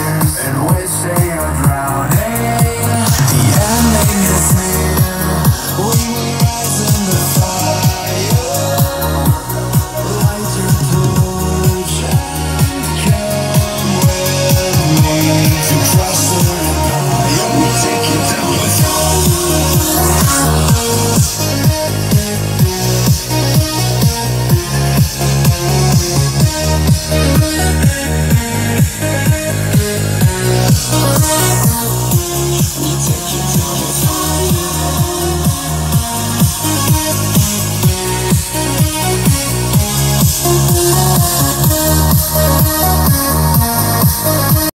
and